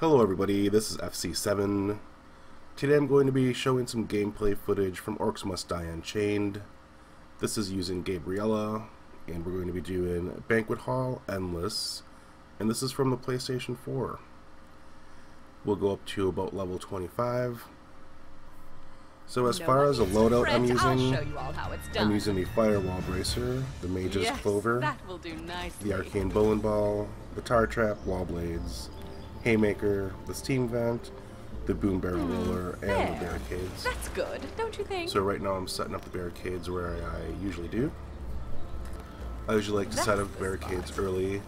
Hello everybody, this is FC7. Today I'm going to be showing some gameplay footage from Orcs Must Die Unchained. This is using Gabriella, and we're going to be doing Banquet Hall Endless, and this is from the PlayStation 4. We'll go up to about level 25. So as No far as a loadout I'm using, show you all how it's I'm using the Firewall Bracer, the Mage's yes, Clover, that will do the Arcane Bowling Ball, the Tar Trap, Wall Blades, Haymaker, the Steam Vent, the Boom Barrel Roller, and the Hmm. Barricades. That's good, don't you think? So right now I'm setting up the barricades where I usually do. I usually like to set up the barricades spot. early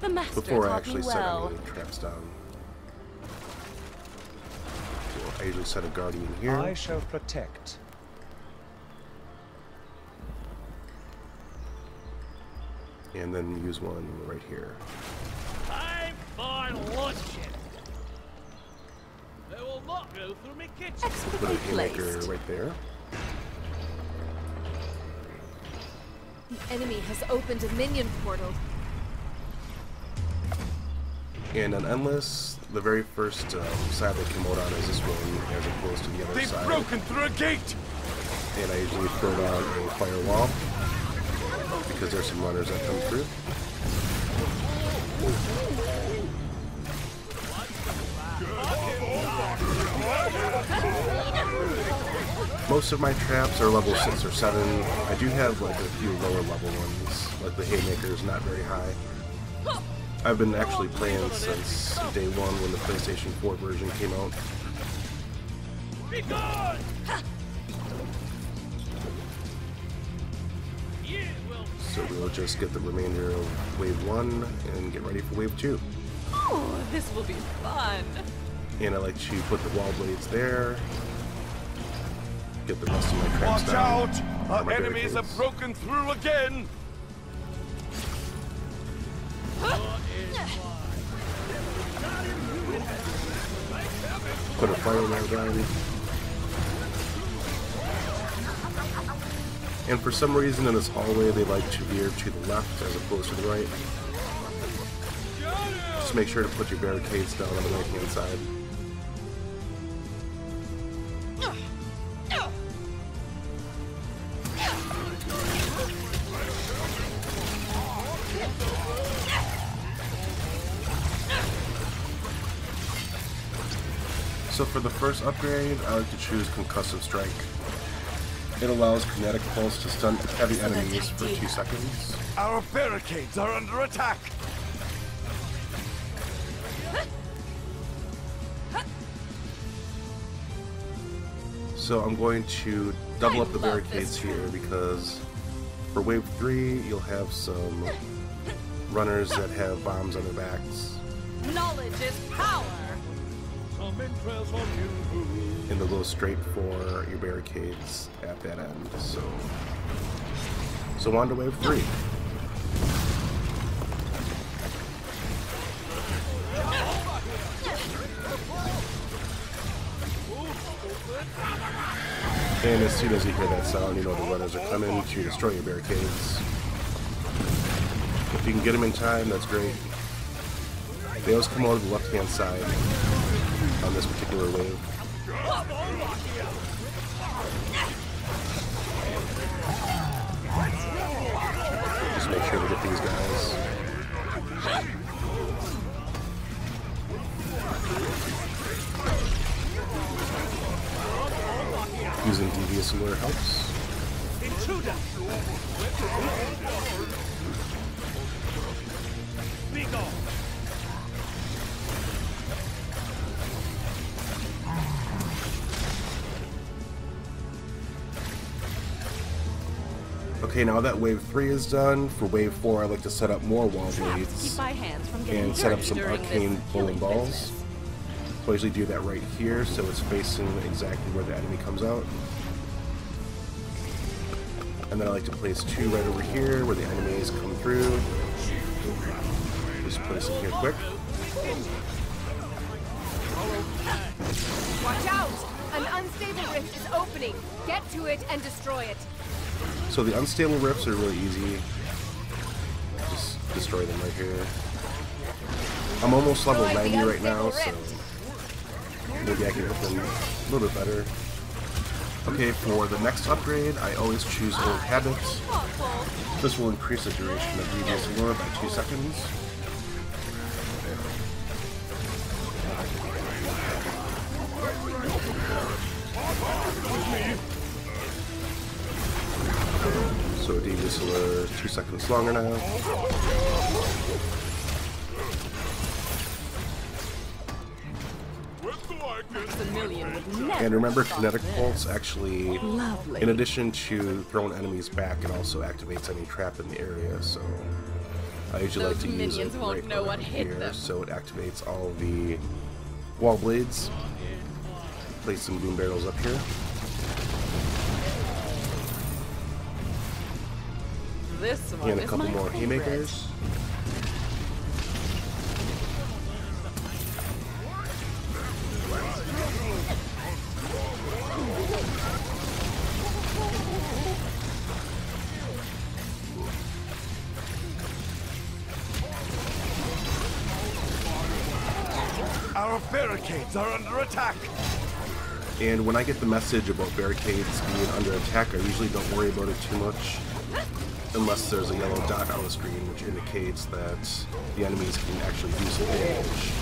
the before I actually me set well. any traps down. So I usually set a guardian here. I shall protect. and then use one right here. Time for luncheon. They will not go through me kitchen. Put a Expertly haymaker placed. right there. The enemy has opened a minion portal. And on Endless, the very first um, side that came out on is this one as opposed to the other They've side. broken through a gate. and I usually throw down a firewall because there's some runners that come through. Most of my traps are level 6 or 7. I do have like a few lower level ones, like the Haymaker is not very high. I've been actually playing since day one when the PlayStation 4 version came out. So we'll just get the remainder of wave 1 and get ready for wave 2. Oh, this will be fun. And I like to put the wall blades there. Get the rest of my traps Watch down. out! Our enemies have broken through again. Put a fire firewall down. And for some reason in this hallway they like to veer to the left as opposed to the right. Just make sure to put your barricades down on the right hand side. For the first upgrade, I like to choose Concussive Strike. It allows Kinetic Pulse to stun heavy enemies for 2 seconds. Our barricades are under attack. So I'm going to double I up the barricades here because for wave 3 you'll have some runners that have bombs on their backs Knowledge is power. And they'll go straight for your barricades at that end. So, so on wave 3. And as soon as you hear that sound, you know the runners are coming to destroy your barricades. If you can get them in time, that's great. They always come out of the left-hand side on this particular wave. Just make sure to get these guys. Using devious lure helps. Intruder. Be gone. Okay, now that wave 3 is done, for wave 4 I like to set up more wall blades my hands from getting and set up some arcane bowling balls. So I usually do that right here so it's facing exactly where the enemy comes out. And then I like to place two right over here where the enemies come through. Just place them here quick. Watch out! An unstable rift is opening. Get to it and destroy it. So the unstable rifts are really easy. Just destroy them right here. I'm almost level 90 right now, so maybe I can hit them a little bit better. Okay, for the next upgrade, I always choose Old Habits. This will increase the duration of Devious Lure by 2 seconds. So Devious Lure is 2 seconds longer now. Maximilian would never And remember, Kinetic. Pulse actually, Lovely. in addition to throwing enemies back, it also activates any trap in the area, so I usually like to use it right know what hit here, them. so it activates all the wall blades. Place some boom barrels up here. This one And a couple more favorite. haymakers. Our barricades are under attack. And when I get the message about barricades being under attack, I usually don't worry about it too much. Unless there's a yellow dot on the screen which indicates that the enemies can actually do some damage.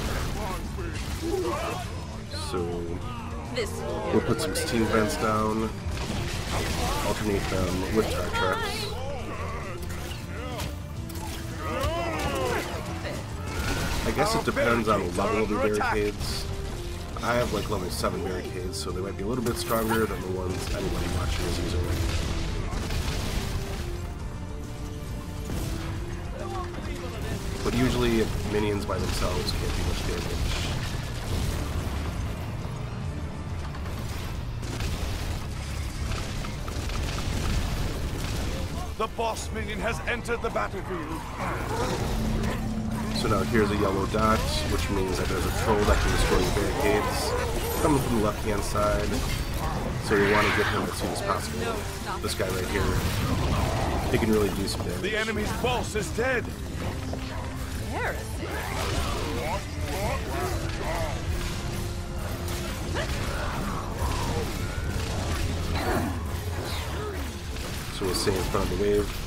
So This will be we'll put some steam vents down, alternate them with tar traps. I guess it depends on the level of the barricades. I have like level 7 barricades, so they might be a little bit stronger than the ones anybody watching is using. But usually minions by themselves can't do much damage. The boss minion has entered the battlefield. So now here's a yellow dot, which means that there's a troll that can destroy the barricades coming from the left hand side. So we want to get him as soon as possible. This guy right here. He can really do some damage. The enemy's boss is dead. So we'll stay in front of the wave.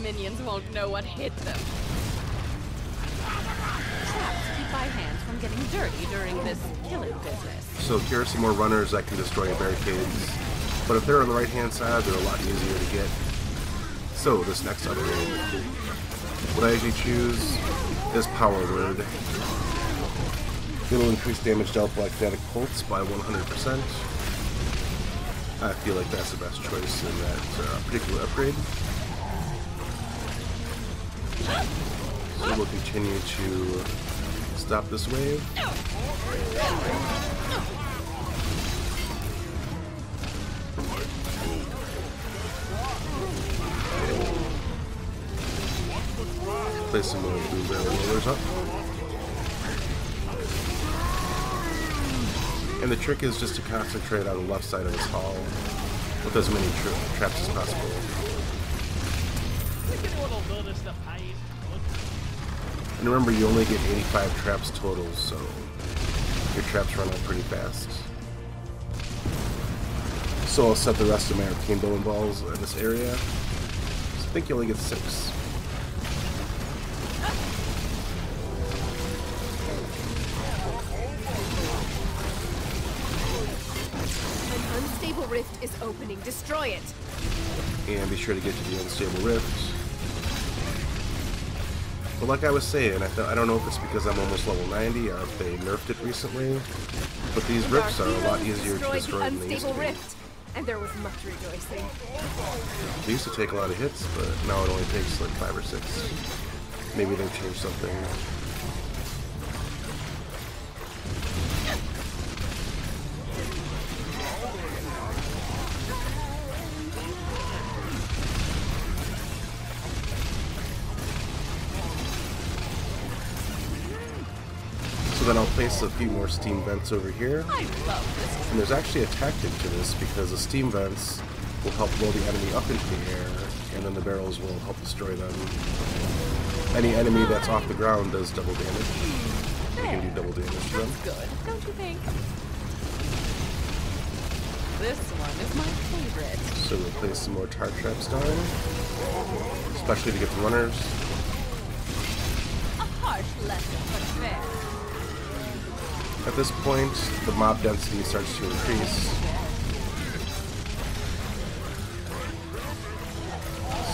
Minions won't know what hit them. Traps keep my hands from getting dirty during this killing business. So here are some more runners that can destroy barricades. But if they're on the right hand side, they're a lot easier to get. So this next upgrade, what I usually choose is Power Word. It'll increase damage dealt by kinetic pulse by 100%. I feel like that's the best choice in that uh, particular upgrade. So we'll continue to stop this wave. Place some more barrel rollers up. And the trick is just to concentrate on the left side of this hall with as many tra traps as possible. And remember, you only get 85 traps total, so your traps run out pretty fast. So I'll set the rest of my arcane bowling balls in this area. So I think you only get six. An unstable rift is opening. Destroy it. and be sure to get to the unstable rift. But like I was saying, I, th- I don't know if it's because I'm almost level 90 or if they nerfed it recently, but these rifts are a lot easier to destroy the than they used to be. and there was much rejoicing. They used to take a lot of hits, but now it only takes like five or six. Maybe they changed something. Place a few more steam vents over here. I love this. And there's actually a tactic to this because the steam vents will help blow the enemy up into the air, and then the barrels will help destroy them. Any enemy that's off the ground does double damage. You can do double damage to them. Good, don't you think? This one is my favorite. So we'll place some more tar traps down, especially to get the runners. A harsh lesson, but fair. At this point, the mob density starts to increase.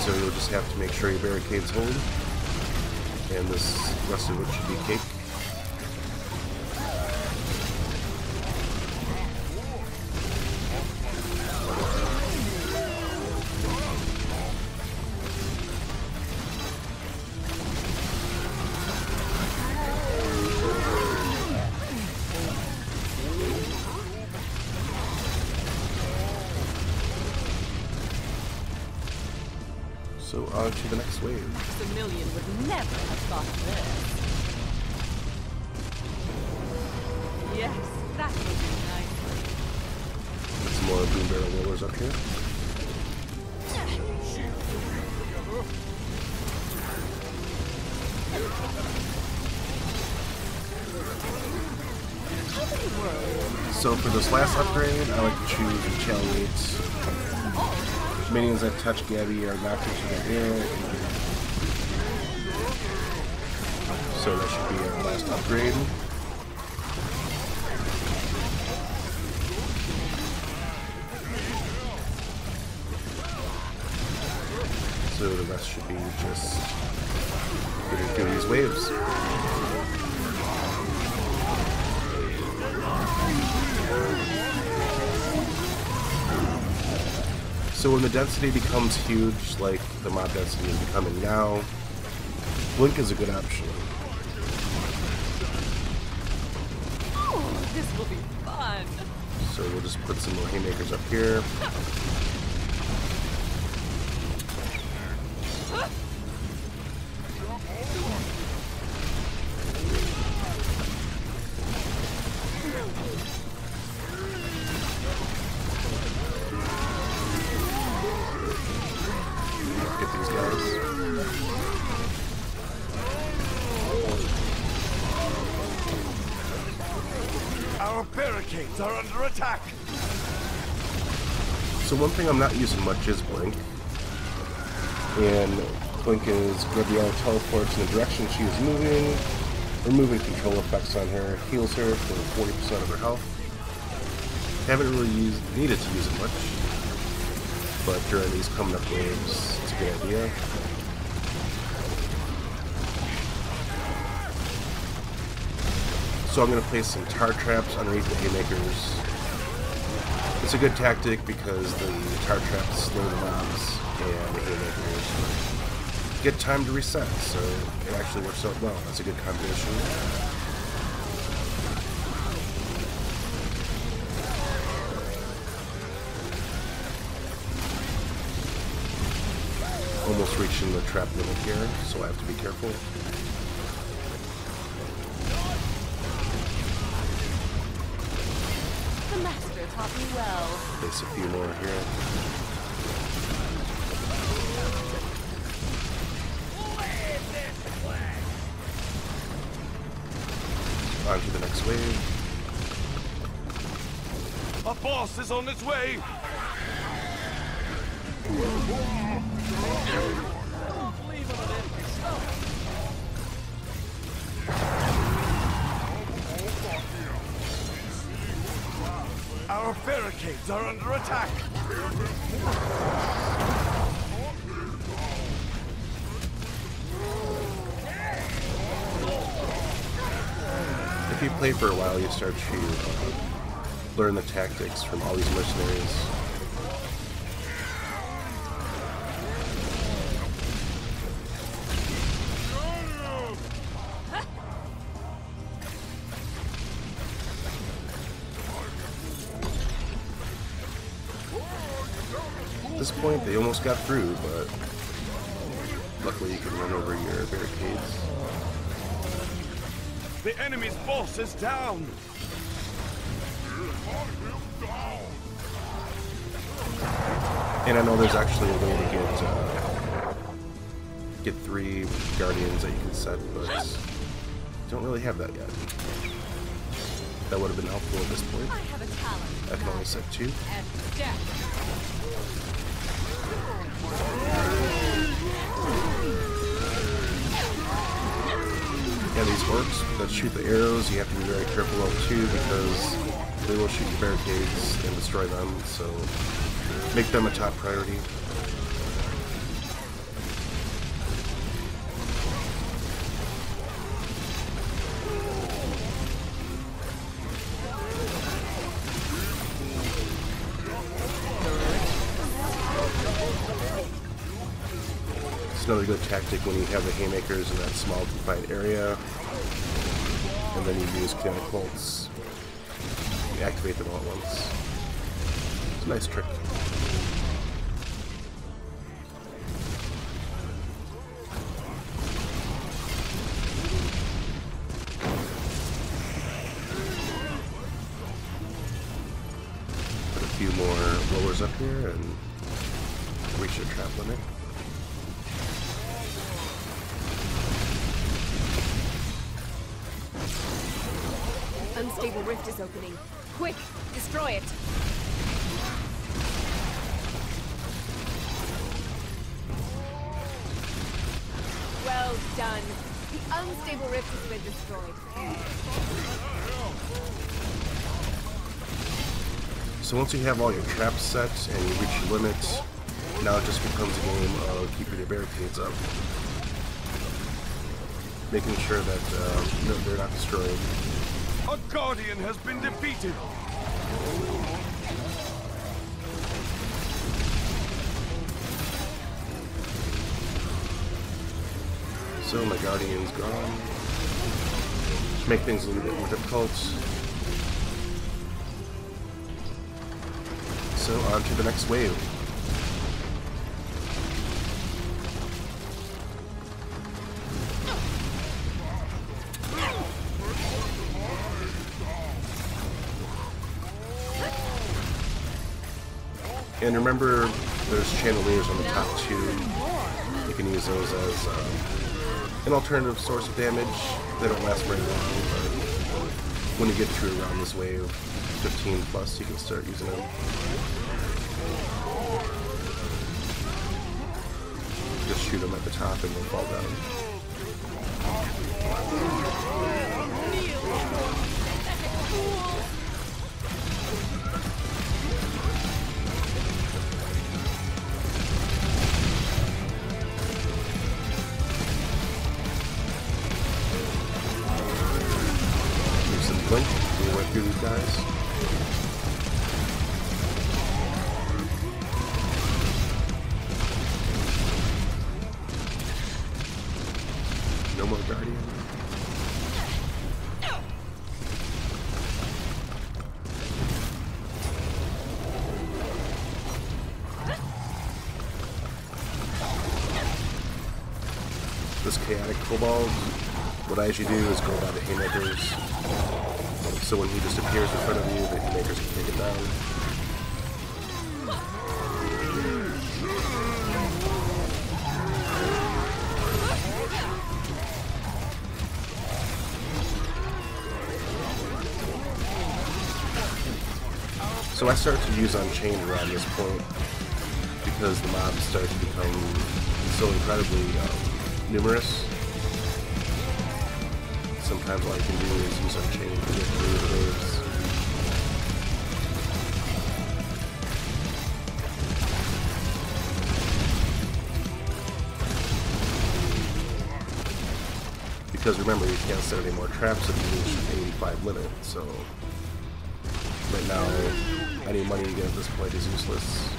So you'll just have to make sure your barricades hold. And this rest of it should be cake. So on to the next wave. Maximilian would never have thought of this. Yes, that would be nice. Get some more boom barrel rollers up here. So for this last upgrade, I like to choose retaliate. Minions that touch Gabby are knocked into the air. So that should be our last upgrade. So the rest should be just getting these waves. So when the density becomes huge, like the mob density is becoming now, Blink is a good option. Oh, this will be fun. So we'll just put some more haymakers up here. Our barricades are under attack. So one thing I'm not using much is Blink. And Blink is Gabrielle teleports in the direction she is moving, removing control effects on her, heals her for 40% of her health. Haven't really used, needed to use it much, but during these coming up waves, it's a good idea. So I'm going to place some tar traps underneath the haymakers it's a good tactic because the tar traps slow the mobs and the haymakers get time to reset, so it actually works out well. That's a good combination. Almost reaching the trap limit here, so I have to be careful. Master taught me well. Place a few more here. On to the next wave. A boss is on its way. Are under attack. If you play for a while, you start to uh, learn the tactics from all these mercenaries. At this point, they almost got through, but luckily you can run over your barricades. The enemy's boss is down. And I know there's actually a way to get uh, get three guardians that you can set, but don't really have that yet. That would have been helpful at this point. I have a talent. I can only set two. Yeah, these orcs that shoot the arrows, you have to be very careful of too because they will shoot your barricades and destroy them, so make them a top priority. Another good tactic when you have the haymakers in that small confined area. And then you use kinetic bolts. You activate them all at once. It's a nice trick. Put a few more rollers up here and So once you have all your traps set and you reach your limits, now it just becomes a game of keeping your barricades up. Making sure that uh, no, they're not destroyed. A guardian has been defeated. So my guardian's gone. Just make things a little bit more difficult. So on to the next wave. And remember, there's chandeliers on the top too. You can use those as um, an alternative source of damage. They don't last very long, when you get through around this wave, 15 plus, you can start using them. Just shoot them at the top and they'll fall down. Guys. No more guardian. This chaotic kobold, what I usually do is go by the haymakers. So when he just appears in front of you, the haymakers can take it down. So I start to use Unchained around this point because the mobs start to become so incredibly um, numerous. Sometimes all I can do is use Unchained to get through the waves. Because remember, you can't set any more traps if you reach the 85 limit, so right now, any money you get at this point is useless.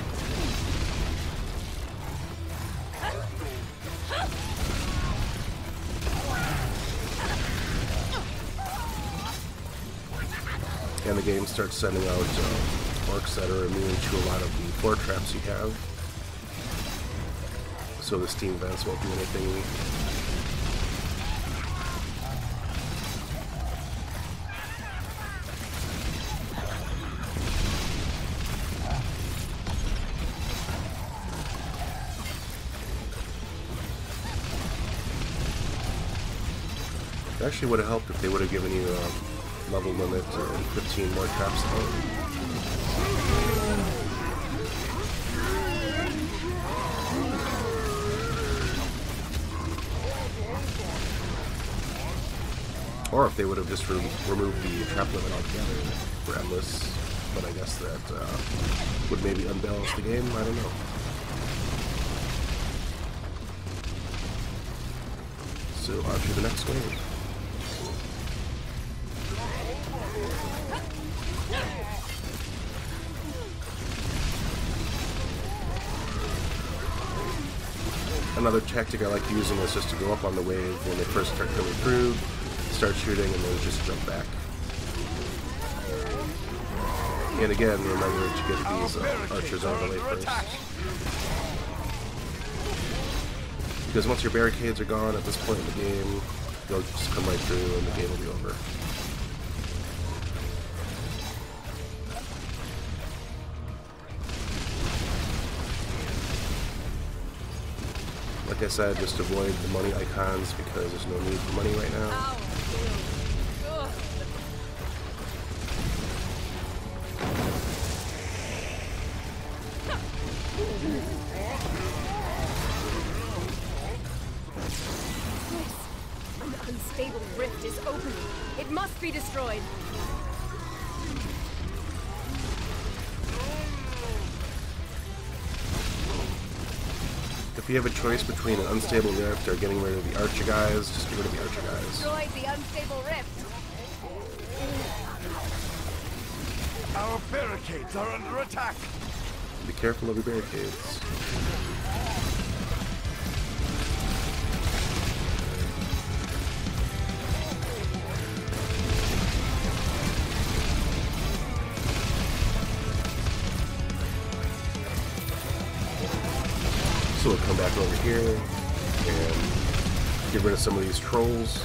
Game starts sending out uh, orcs that are immune to a lot of the floor traps you have. so the steam vents won't do anything. Actually would have helped if they would have given you a level limit and 15 more traps. Or if they would have just re removed the trap limit altogether for Endless. But I guess that uh, would maybe unbalance the game. I don't know. So on to the next wave. Another tactic I like using is just to go up on the wave when they first start coming through, start shooting, and then just jump back. And again, remember to get these uh, archers of the way first. Because once your barricades are gone at this point in the game, they'll just come right through and the game will be over. Like I said, just avoid the money icons because there's no need for money right now. If you have a choice between an unstable rift or getting rid of the archer guys, just get rid of the archer guys. Destroy the unstable rift. Our barricades are under attack. Be careful of your barricades. Over here and get rid of some of these trolls.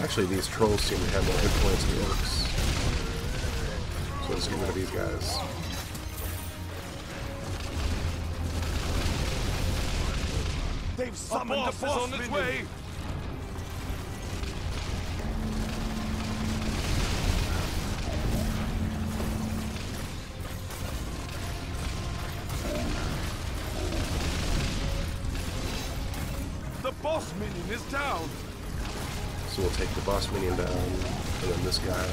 Actually, these trolls seem to have more hit points than the orcs. So let's get rid of these guys. They've summoned a boss, on its way. Boss minion is down. So we'll take the boss minion down, and then this guy.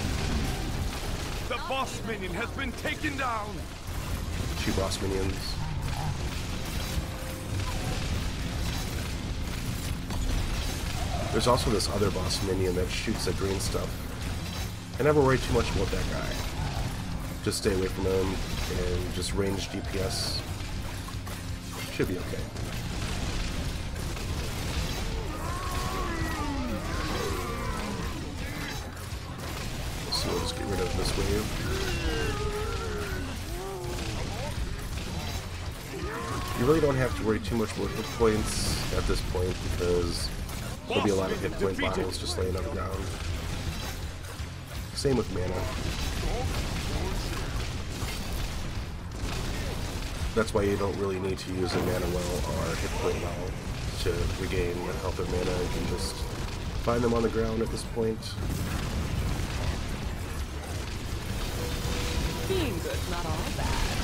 The boss minion has been taken down. Two boss minions. There's also this other boss minion that shoots at green stuff. I never worry too much about that guy. Just stay away from him and just range DPS. Should be okay. You really don't have to worry too much about hit points at this point because there'll be a lot of hit point bottles just laying on the ground. Same with mana. That's why you don't really need to use a mana well or hit point well to regain health or mana. You can just find them on the ground at this point. Being good's not all bad.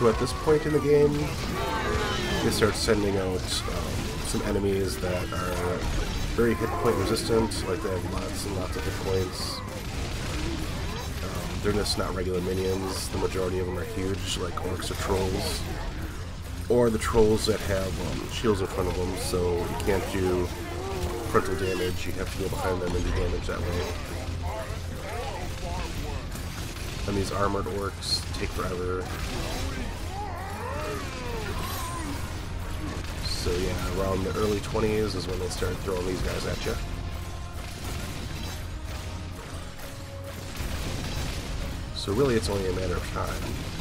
So at this point in the game, they start sending out um, some enemies that are very hit point resistant, like they have lots and lots of hit points. Um, they're just not regular minions. The majority of them are huge, like orcs or trolls. Or the trolls that have um, shields in front of them, so you can't do frontal damage. You have to go behind them and do damage that way. And these armored orcs take forever. So yeah, around the early 20s is when they started throwing these guys at you. So really it's only a matter of time.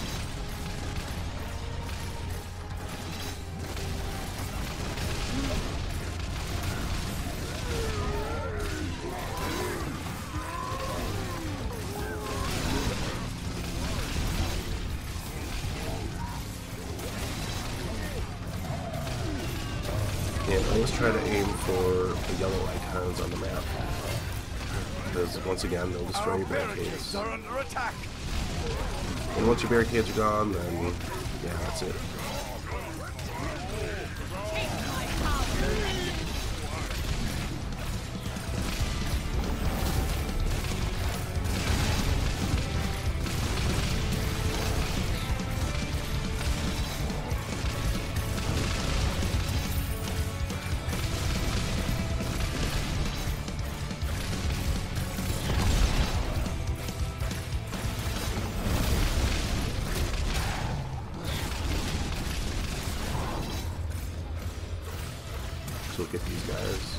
Because once again, they'll destroy Our your barricades. barricades are under attack. And once your barricades are gone, then yeah, that's it. So we'll these guys.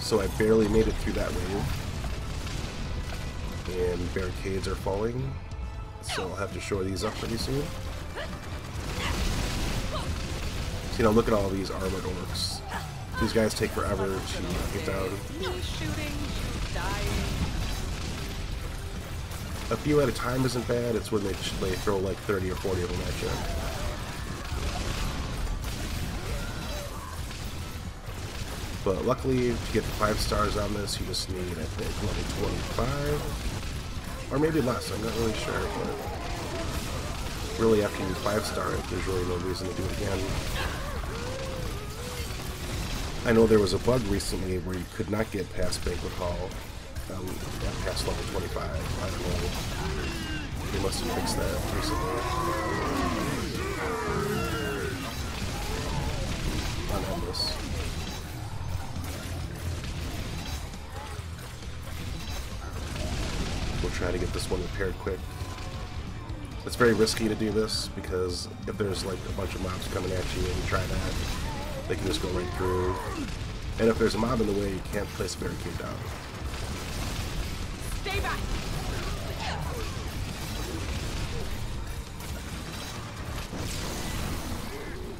So I barely made it through that wave. And barricades are falling. So I'll have to shore these up pretty soon. So, you know, look at all these armored orcs. These guys take forever to get down. A few at a time isn't bad. It's when they, they throw like 30 or 40 of them at you. But luckily, to get the 5 stars on this, you just need, I think, level 25. Or maybe less, I'm not really sure. But really, after you 5 star it, there's really no reason to do it again. I know there was a bug recently where you could not get past Banquet Hall um, past level 25. I don't know. They must have fixed that recently. On Endless. We'll try to get this one repaired quick. It's very risky to do this because if there's like a bunch of mobs coming at you and you try that, they can just go right through. And if there's a mob in the way, you can't place a barricade down.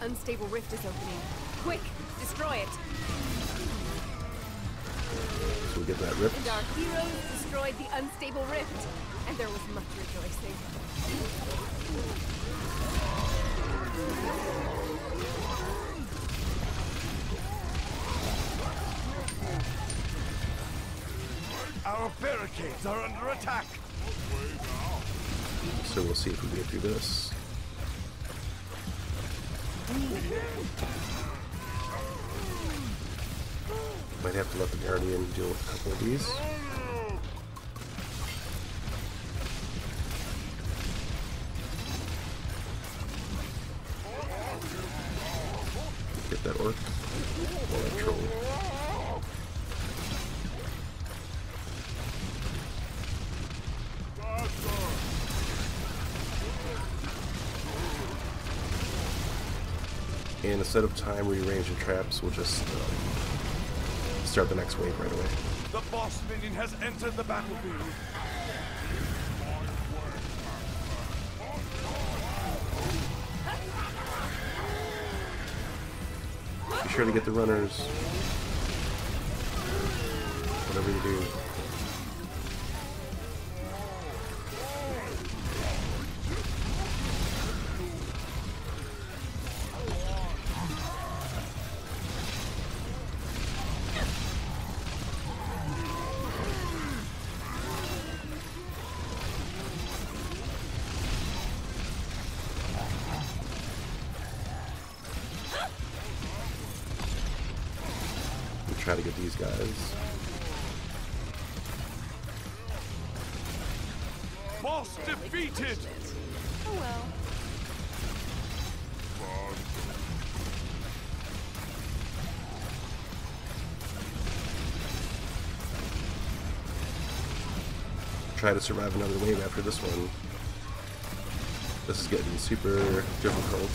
Unstable rift is opening. Quick, destroy it. So we get that rift. And our heroes destroyed the unstable rift. And there was much rejoicing. Barricades are under attack. So we'll see if we can get through this. Might have to let the Guardian deal with a couple of these. Instead of time rearranging traps, we'll just um, start the next wave right away. The boss minion has entered the battlefield. Be sure to get the runners. Whatever you do. Try to survive another wave after this one. This is getting super difficult.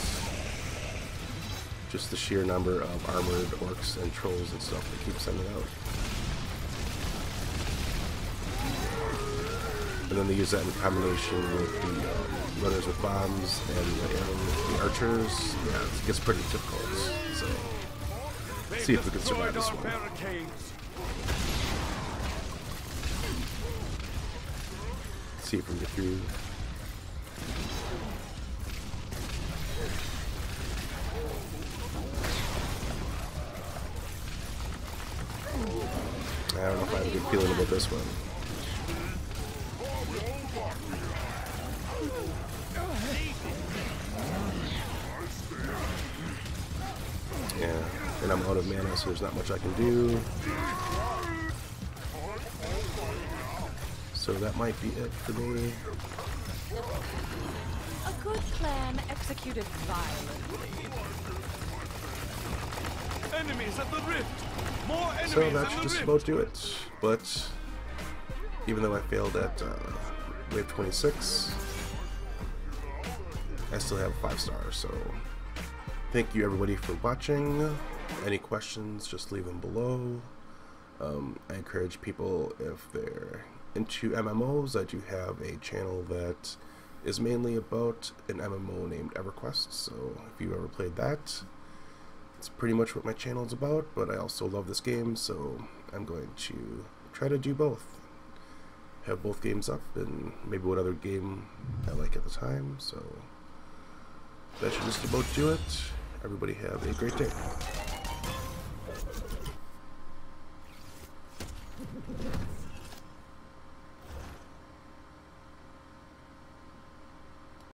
just the sheer number of armored orcs and trolls and stuff that keep sending out. And then they use that in combination with the um, runners with bombs and the, arrow- the archers. Yeah, it gets pretty difficult. So, see if we can survive this one. our barricades. See. I don't know if I have a good feeling about this one. Yeah, and I'm out of mana, so there's not much I can do. So that might be it for me. A good plan executed violently. Enemies at the rift. More enemies So in that the should just about do it. But even though I failed at uh, wave 26, I still have five stars. So thank you everybody for watching. Any questions, just leave them below. Um, I encourage people if they're into MMOs, I do have a channel that is mainly about an MMO named EverQuest. So if you ever played that, it's pretty much what my channel is about, but I also love this game, so I'm going to try to do both. Have both games up, and maybe what other game I like at the time, so that should just about do it. Everybody have a great day.